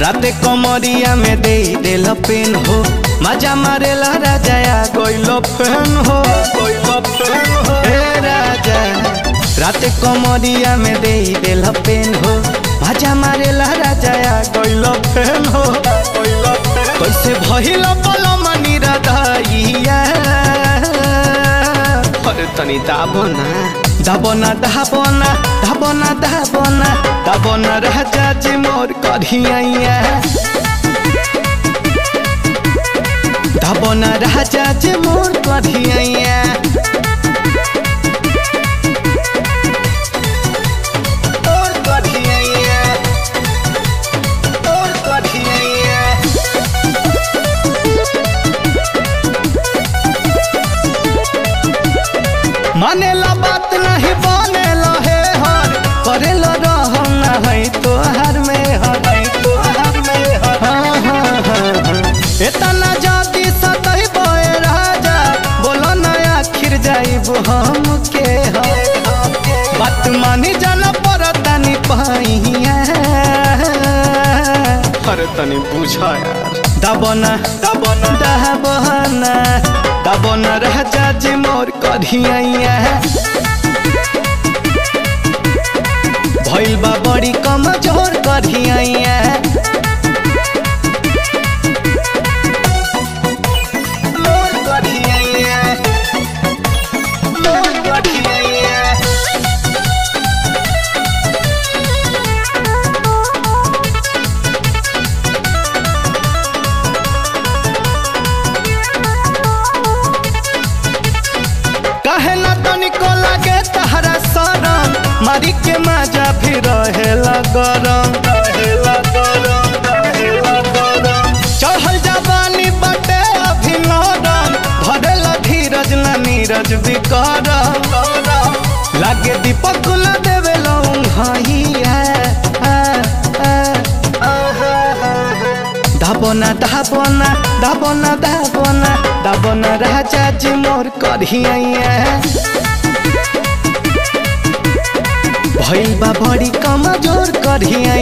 राते कमरिया में दे देल पेन हो। मज़ा मारेला राजाया गइल फेन हो। हे। राजा, राते कमरिया में दे देल पेन हो। मज़ा मारेला राजाया गइल फेन हो। कैसे भइल बलम निरदइया अरे तनी दाबो ना। दाबो ना दाबो ना दाबो ना दाबो ना दाबो ना राजा जी मोर कढ़िया दाबो ना राजा जी मोर कढ़िया मानेला बात नहीं बनेला हे हर। ना है में हर में हर हाँ। हाँ हाँ हाँ। जाति सतही राजा, बोलो ना आखिर जाइब हम के हम बात मानी जाना परतानी पाइया अरे तनी बुझा यार। दबना दबना दबना रह राजा जी मोर कढ़िया मारी के मज़ा भी रहेला गरम। चढ़ल जवानी बटे अभी नरम भरेला धीरज नीरज भी दीपक देवे दाबना दाबना दाबना दाबना दाबना राजा जी मोर कढ़िया भइल बा बड़ी कमज़ोर कढ़िया